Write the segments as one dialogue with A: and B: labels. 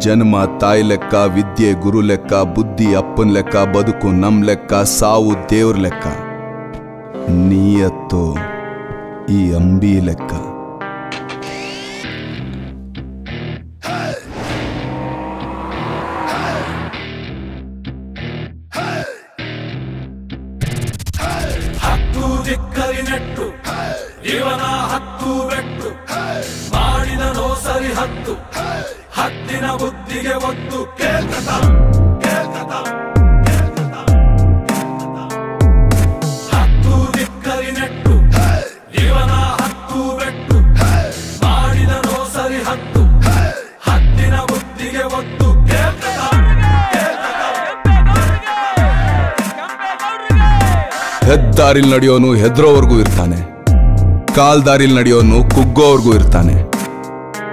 A: ಜನ್ಮ, ತಾಯಿ ಲೆಕ್ಕ, ವಿದ್ಯೆ, ಗುರು ಲೆಕ್ಕ, ಬುದ್ಧಿ, ಅಪ್ಪನ್ ಲೆಕ್ಕ, ಬದುಕು, ನಮ್ ಲೆಕ್ಕ, ಸಾವು, ದೇವ್ರ ಲೆಕ್ಕ. ನೀಯತ್ತು ಈ ಅಂಬಿ ಲೆಕ್ಕ.
B: ಹತ್ತು ಬೆಟ್ಟು ಮಾಡಿದನೋ ಸರಿ ಹತ್ತು. ಹತ್ತಿನ ಬುದ್ಧಿಗೆ ಒತ್ತು. ಕೇಳ್ಕತ ಕೇಳ್ಕತ ಒತ್ತು.
A: ಹೆದ್ದಾರಿಲ್ ನಡೆಯೋನು ಹೆದ್ರೋವರೆಗೂ ಇರ್ತಾನೆ. ಕಾಲ್ದಾರಿಲ್ ನಡೆಯೋನು ಕುಗ್ಗೋವರೆಗೂ ಇರ್ತಾನೆ.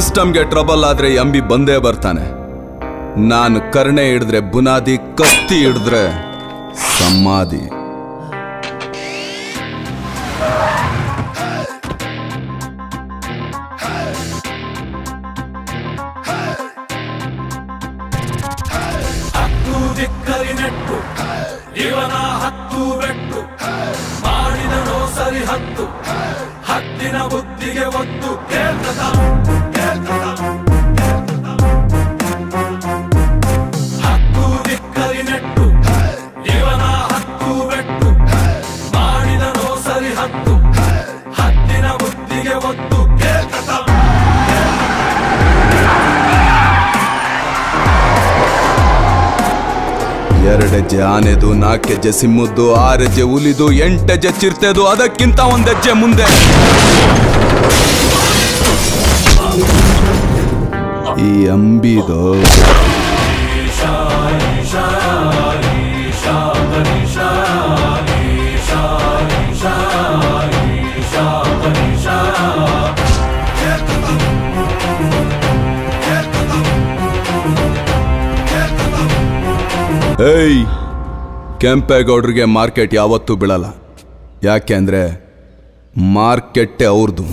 A: ಸಿಸ್ಟಮ್ಗೆ ಟ್ರಬಲ್ ಆದ್ರೆ ಎಂಬಿ ಅಂಬಿ ಬಂದೇ ಬರ್ತಾನೆ. ನಾನು ಕರ್ಣೆ ಹಿಡಿದ್ರೆ, ಬುನಾದಿ ಕತ್ತಿ ಹಿಡಿದ್ರೆ, ಸಮಾಧಿ.
B: ಹತ್ತು ಬೆಟ್ಟು ಸರಿ ಹತ್ತು, ಹತ್ತಿನ ಬುದ್ಧಿಗೆ ಒತ್ತು ಕೇಳ್ಕತ ಒತ್ತು
A: ಎರಡೆಜ್ಜೆ ಆನೆದು ನಾಲ್ಕೆಜ್ಜೆ ಸಿಮ್ಮದ್ದು ಆರೆಜ್ಜೆ ಹುಲಿದು ಎಂಟೆಜ್ಜೆ ಚಿರ್ತೆದು ಅದಕ್ಕಿಂತ ಒಂದೆಜ್ಜೆ ಮುಂದೆ. ಈ ಅಂಬಿದು. ಏಯ್ ಕೆಂಪೇಗೌಡ್ರಿಗೆ ಮಾರ್ಕೆಟ್ ಯಾವತ್ತೂ ಬೀಳಲ್ಲ. ಯಾಕೆ ಅಂದರೆ ಮಾರ್ಕೆಟ್ಟೆ ಅವ್ರದ್ದು